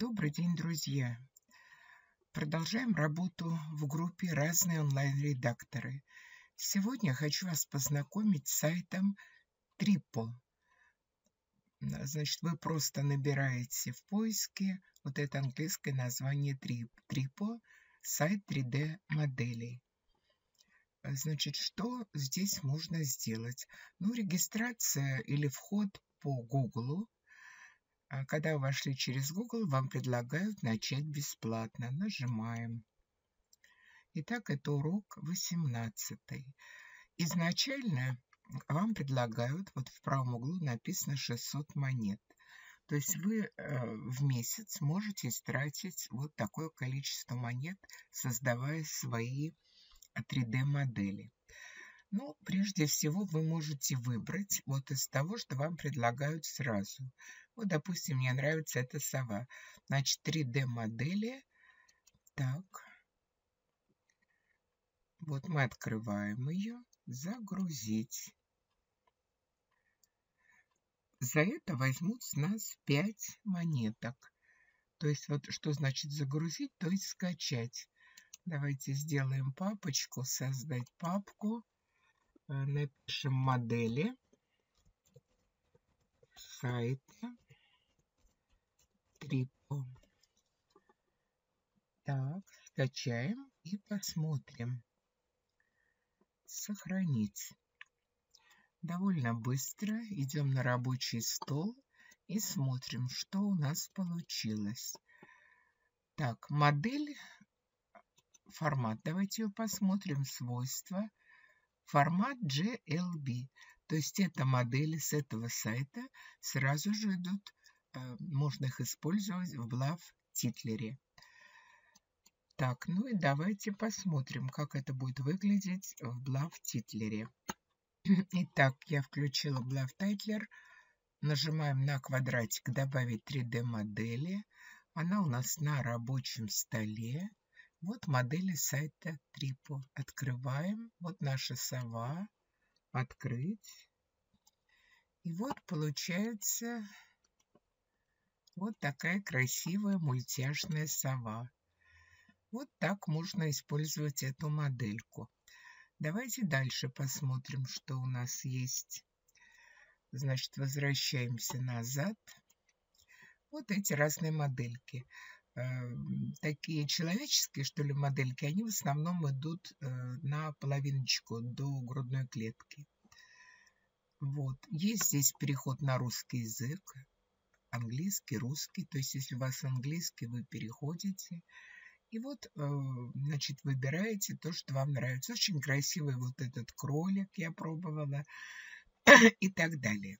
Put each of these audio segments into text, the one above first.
Добрый день, друзья! Продолжаем работу в группе «Разные онлайн-редакторы». Сегодня хочу вас познакомить с сайтом Трипо. Значит, вы просто набираете в поиске вот это английское название Трипо, сайт 3D-моделей. Значит, что здесь можно сделать? Ну, регистрация или вход по Google когда вы вошли через Google, вам предлагают начать бесплатно. Нажимаем. Итак, это урок 18. Изначально вам предлагают, вот в правом углу написано 600 монет. То есть вы э, в месяц можете истратить вот такое количество монет, создавая свои 3D-модели. Ну, прежде всего, вы можете выбрать вот из того, что вам предлагают сразу. Вот, допустим, мне нравится эта сова. Значит, 3D-модели. Так. Вот мы открываем ее. Загрузить. За это возьмут с нас 5 монеток. То есть, вот что значит загрузить, то есть скачать. Давайте сделаем папочку, создать папку. Э, напишем модели сайта трипо. Так, скачаем и посмотрим. Сохранить. Довольно быстро идем на рабочий стол и смотрим, что у нас получилось. Так, модель, формат. Давайте ее посмотрим. Свойства. Формат GLB. То есть это модели с этого сайта сразу же идут можно их использовать в BluffTitler е. Так, ну и давайте посмотрим, как это будет выглядеть в BluffTitler е. Итак, я включила BluffTitler. Нажимаем на квадратик «Добавить 3D-модели». Она у нас на рабочем столе. Вот модели сайта Трипо. Открываем. Вот наша сова. Открыть. И вот получается вот такая красивая мультяшная сова. Вот так можно использовать эту модельку. Давайте дальше посмотрим, что у нас есть. Значит, возвращаемся назад. Вот эти разные модельки. Э, такие человеческие, что ли, модельки, они в основном идут э, на половиночку до грудной клетки. Вот. Есть здесь переход на русский язык английский, русский. То есть, если у вас английский, вы переходите. И вот, э, значит, выбираете то, что вам нравится. Очень красивый вот этот кролик я пробовала и так далее.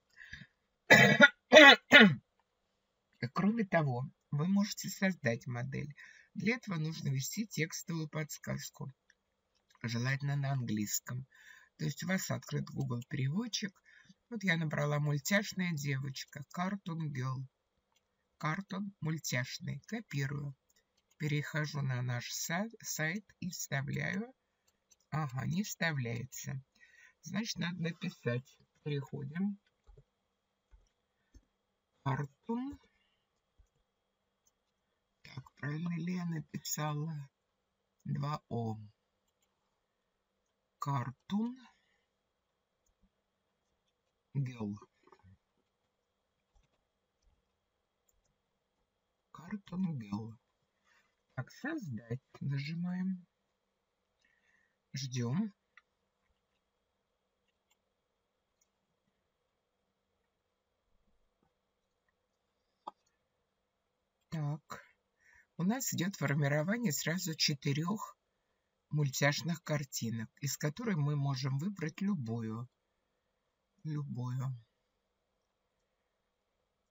Кроме того, вы можете создать модель. Для этого нужно ввести текстовую подсказку, желательно на английском. То есть у вас открыт Google переводчик, вот я набрала мультяшная девочка, Cartoon Girl. Картон мультяшный. Копирую. Перехожу на наш сайт и вставляю. Ага, не вставляется. Значит, надо написать. Переходим. Картун. Так, правильно ли я написала? 2О. Картун. Girl. Cartoon Girl. Так, создать нажимаем. Ждем. Так, у нас идет формирование сразу четырех мультяшных картинок, из которой мы можем выбрать любую любую.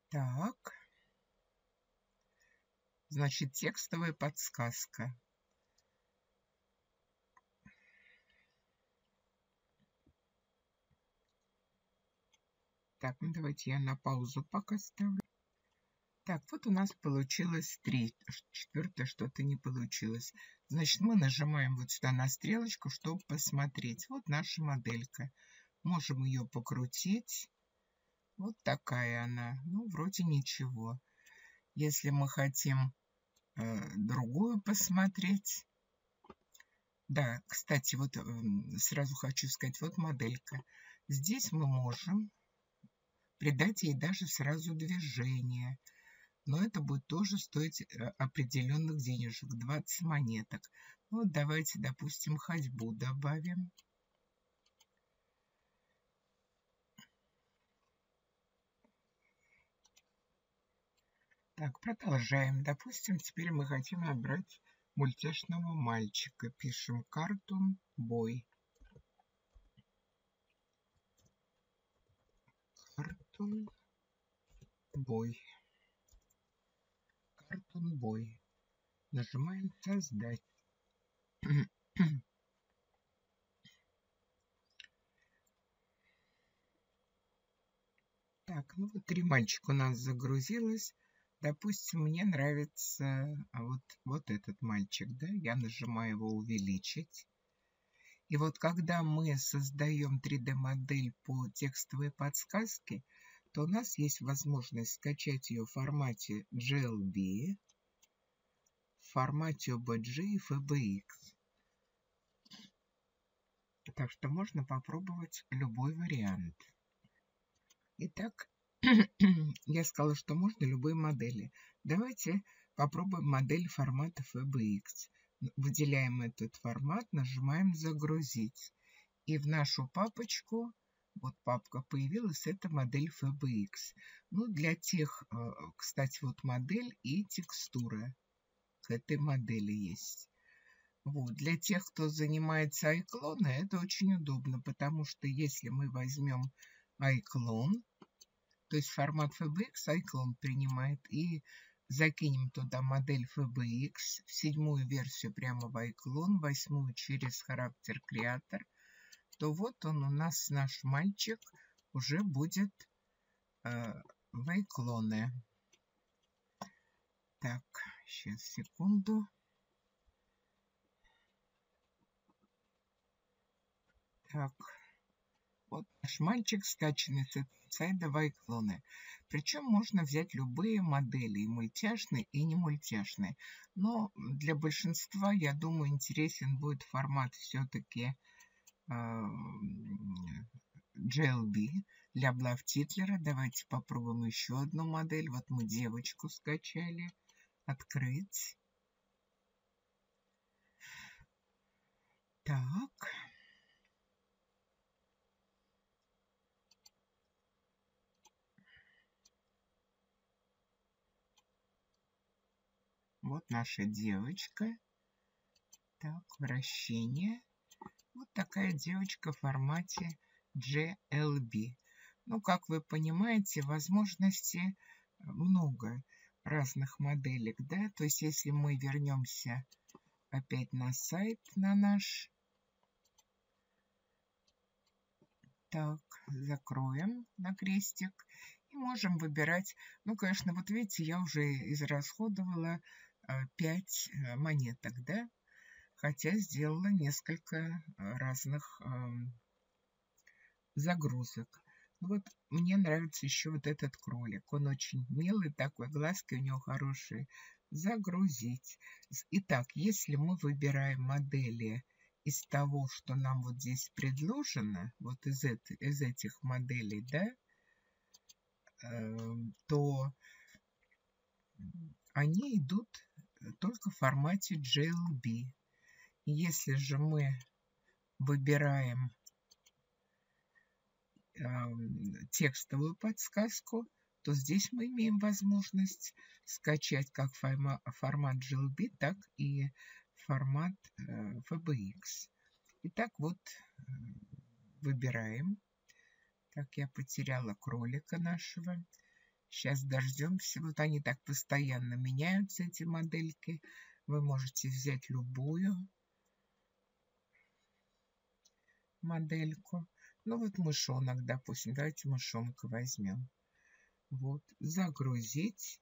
Так. Значит, текстовая подсказка. Так, ну давайте я на паузу пока ставлю. Так, вот у нас получилось три. Четвертое что-то не получилось. Значит, мы нажимаем вот сюда на стрелочку, чтобы посмотреть. Вот наша моделька. Можем ее покрутить. Вот такая она. Ну, вроде ничего. Если мы хотим э, другую посмотреть. Да, кстати, вот э, сразу хочу сказать, вот моделька. Здесь мы можем придать ей даже сразу движение. Но это будет тоже стоить э, определенных денежек, 20 монеток. Ну, вот давайте, допустим, ходьбу добавим. Так, продолжаем. Допустим, теперь мы хотим набрать мультяшного мальчика. Пишем карту бой. Картун бой. Картун бой. Нажимаем создать. Так, ну вот три мальчика у нас загрузилось. Допустим, мне нравится а вот, вот этот мальчик, да, я нажимаю его увеличить. И вот когда мы создаем 3D-модель по текстовой подсказке, то у нас есть возможность скачать ее в формате GLB, в формате OBJ и FBX. Так что можно попробовать любой вариант. Итак, я сказала, что можно любые модели. Давайте попробуем модель формата FBX. Выделяем этот формат, нажимаем «Загрузить». И в нашу папочку, вот папка появилась, это модель FBX. Ну, для тех, э, кстати, вот модель и текстура к этой модели есть. Вот. Для тех, кто занимается iClone, это очень удобно, потому что если мы возьмем iClone, то есть формат FBX iClone принимает. И закинем туда модель FBX, седьмую версию прямо в iClone, восьмую через характер креатор, то вот он у нас, наш мальчик, уже будет э, в iClone. Так, сейчас, секунду. Так. Вот наш мальчик, скачанный с сайта Вайклоны. Причем можно взять любые модели, и мультяшные, и не мультяшные. Но для большинства, я думаю, интересен будет формат все-таки э, GLB для Блав Титлера. Давайте попробуем еще одну модель. Вот мы девочку скачали. Открыть. Так. Вот наша девочка. Так, вращение. Вот такая девочка в формате GLB. Ну, как вы понимаете, возможностей много разных моделек, да? То есть, если мы вернемся опять на сайт, на наш. Так, закроем на крестик. И можем выбирать. Ну, конечно, вот видите, я уже израсходовала 5 э, монеток, да, хотя сделала несколько э, разных загрузок. Вот мне нравится еще вот этот кролик. Он очень милый такой, глазки у него хорошие. Загрузить. Итак, если мы выбираем модели из того, что нам вот здесь предложено, вот из, это, из этих моделей, да, э, то они идут только в формате GLB. Если же мы выбираем э, текстовую подсказку, то здесь мы имеем возможность скачать как формат GLB, так и формат э, FBX. Итак, вот э, выбираем. Так, я потеряла кролика нашего. Сейчас дождемся. Вот они так постоянно меняются, эти модельки. Вы можете взять любую модельку. Ну вот мышонок, допустим. Давайте мышонка возьмем. Вот, загрузить.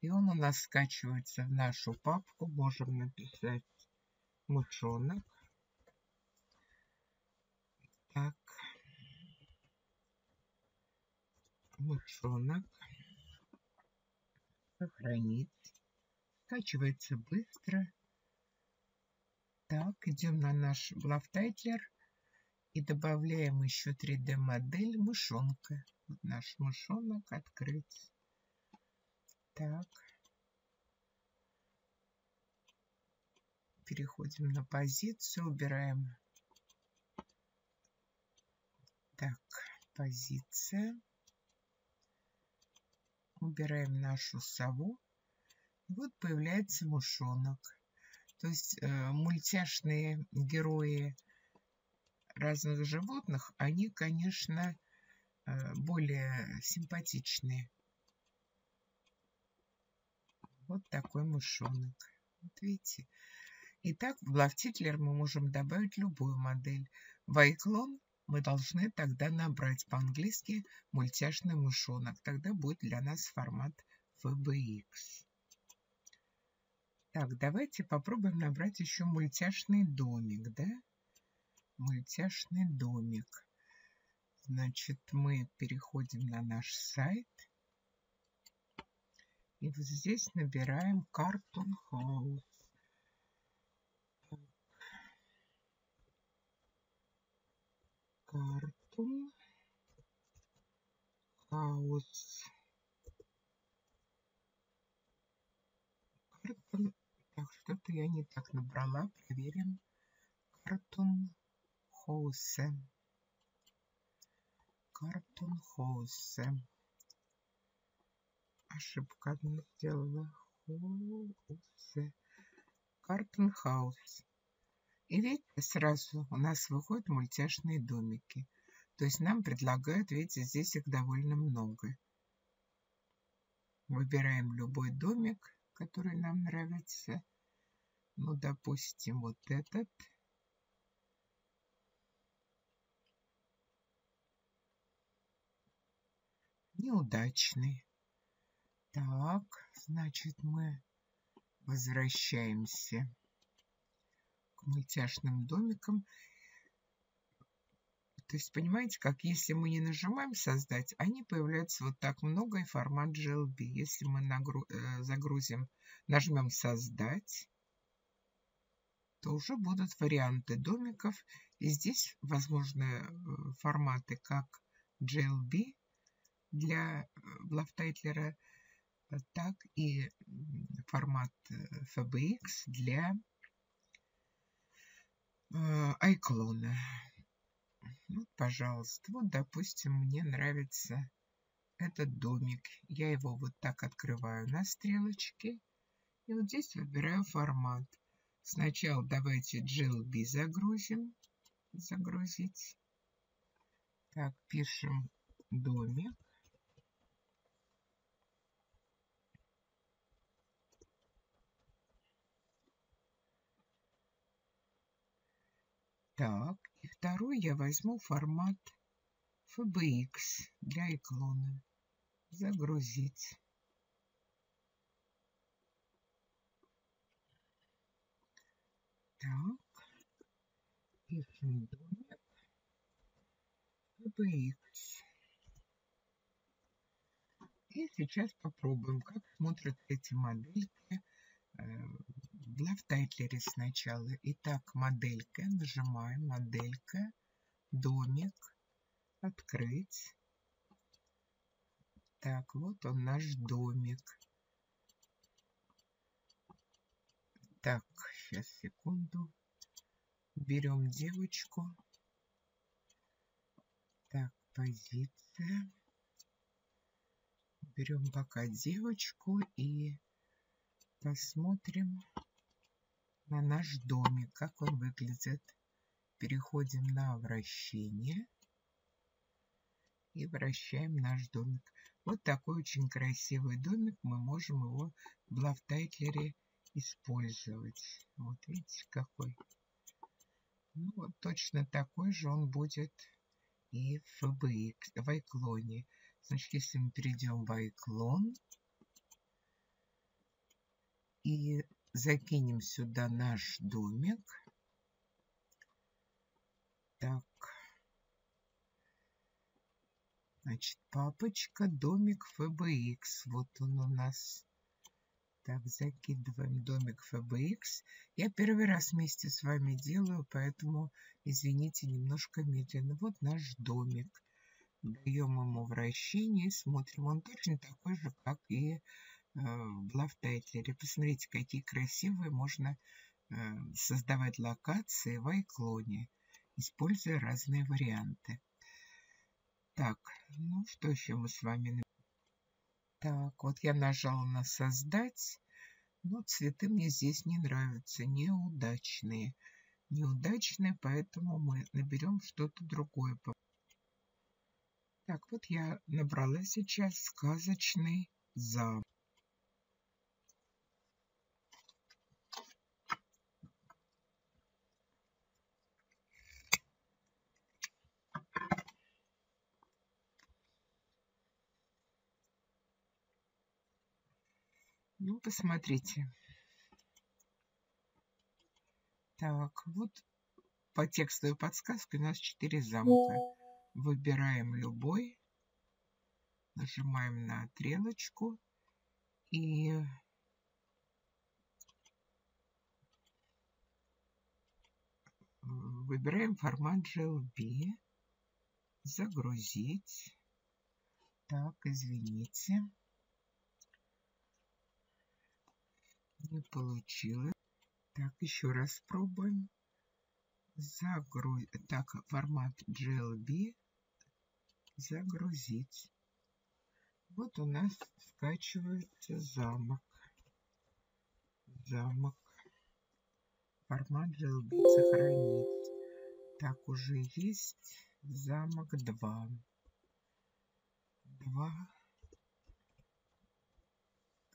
И он у нас скачивается в нашу папку. Можем написать мышонок. Так. Мышонок. Сохранить. Скачивается быстро. Так, идем на наш BluffTitler и добавляем еще 3D модель мышонка. Вот наш мышонок открыть. Так. Переходим на позицию, убираем. Так, позиция. Убираем нашу сову. вот появляется мышонок. То есть э, мультяшные герои разных животных, они, конечно, э, более симпатичные. Вот такой мышонок. Вот видите. Итак, в Блафтитлер мы можем добавить любую модель. В iClone мы должны тогда набрать по-английски мультяшный мышонок. Тогда будет для нас формат FBX. Так, давайте попробуем набрать еще мультяшный домик, да? Мультяшный домик. Значит, мы переходим на наш сайт. И вот здесь набираем Cartoon House. Cartoon House. Cartoon. Так, что-то я не так набрала. Проверим. Cartoon House. Cartoon House ошибка одна сделала. Картон Хаус. И видите, сразу у нас выходят мультяшные домики. То есть нам предлагают, видите, здесь их довольно много. Выбираем любой домик, который нам нравится. Ну, допустим, вот этот. Неудачный. Так, значит, мы возвращаемся мультяшным домикам. То есть, понимаете, как если мы не нажимаем «Создать», они появляются вот так много и формат GLB. Если мы э, загрузим, нажмем «Создать», то уже будут варианты домиков. И здесь возможны э, форматы как GLB для BluffTitler а, э, так и формат FBX для iClone. Э, ну, пожалуйста, вот, допустим, мне нравится этот домик. Я его вот так открываю на стрелочке. И вот здесь выбираю формат. Сначала давайте GLB загрузим. Загрузить. Так, пишем домик. Так, и второй я возьму формат FBX для иклона. Загрузить. Так, пишем домик FBX. И сейчас попробуем, как смотрят эти модельки э, в BluffTitler е сначала. Итак, моделька. Нажимаем моделька. Домик. Открыть. Так, вот он наш домик. Так, сейчас, секунду. Берем девочку. Так, позиция. Берем пока девочку и посмотрим на наш домик, как он выглядит. Переходим на вращение и вращаем наш домик. Вот такой очень красивый домик. Мы можем его в BluffTitler е использовать. Вот видите, какой. Ну, вот точно такой же он будет и в FBX, в iClone. Значит, если мы перейдем в iClone и закинем сюда наш домик. Так. Значит, папочка, домик FBX. Вот он у нас. Так, закидываем домик FBX. Я первый раз вместе с вами делаю, поэтому, извините, немножко медленно. Вот наш домик. Даем ему вращение, смотрим. Он точно такой же, как и в BluffTitler е. Посмотрите, какие красивые можно э, создавать локации в iClone, используя разные варианты. Так, ну что еще мы с вами так, вот я нажала на создать, но цветы мне здесь не нравятся, неудачные. Неудачные, поэтому мы наберем что-то другое. Так, вот я набрала сейчас сказочный замок. Ну, посмотрите. Так, вот по текстовой подсказке у нас 4 замка. Выбираем любой. Нажимаем на стрелочку. И выбираем формат GLB. Загрузить. Так, извините. Не получилось. Так, еще раз пробуем. Загруз... Так, формат GLB. Загрузить. Вот у нас скачивается замок. Замок. Формат GLB сохранить. Так, уже есть замок 2. 2.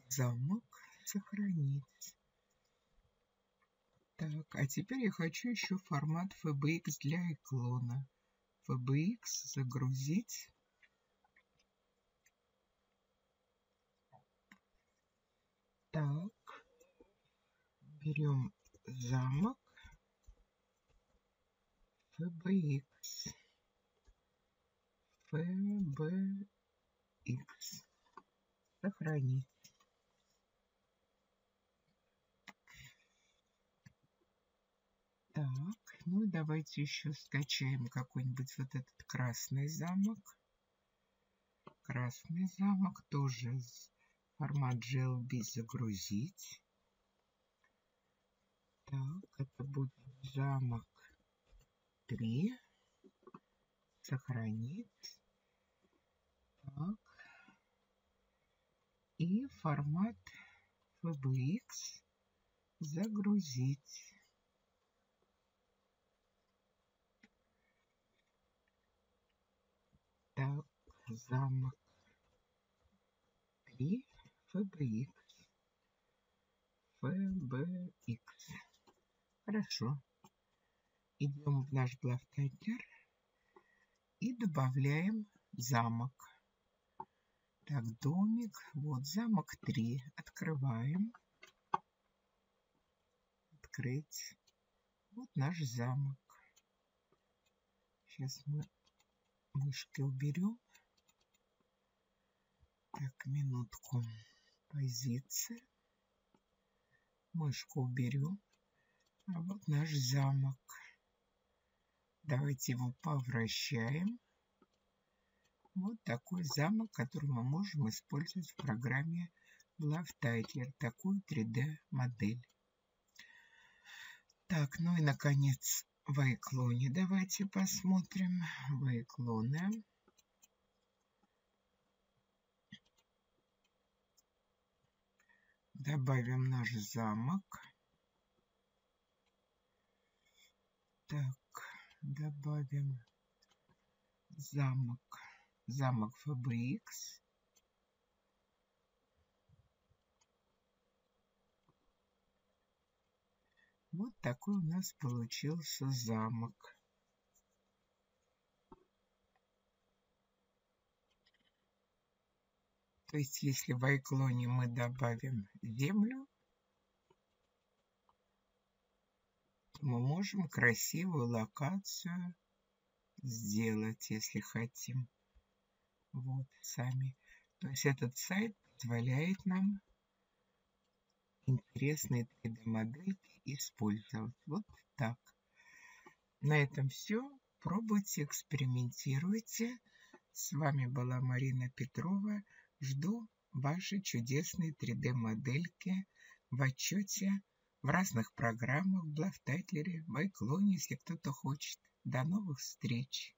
Замок сохранить. Так, а теперь я хочу еще формат FBX для иклона. FBX загрузить. Так, берем замок FBX. FBX. Сохранить. Так, ну давайте еще скачаем какой-нибудь вот этот красный замок. Красный замок тоже формат GLB загрузить. Так, это будет замок 3. Сохранить. Так. И формат FBX загрузить. Так, замок 3 FBX. FBX. Хорошо. Идем в наш блавтайкер и добавляем замок. Так, домик. Вот замок 3. Открываем. Открыть. Вот наш замок. Сейчас мы мышки уберем. Так, минутку. Позиция. Мышку уберем. А вот наш замок. Давайте его повращаем. Вот такой замок, который мы можем использовать в программе Love Titler. Такую 3D модель. Так, ну и наконец Вайклоне. Давайте посмотрим. Вайклоне. Добавим наш замок. Так, добавим замок. Замок FBX. Вот такой у нас получился замок. То есть, если в iClone мы добавим землю, мы можем красивую локацию сделать, если хотим. Вот, сами. То есть, этот сайт позволяет нам интересные 3D-модельки использовать. Вот так. На этом все. Пробуйте, экспериментируйте. С вами была Марина Петрова. Жду ваши чудесные 3D-модельки в отчете, в разных программах, в BluffTitler е, в iClone е, если кто-то хочет. До новых встреч!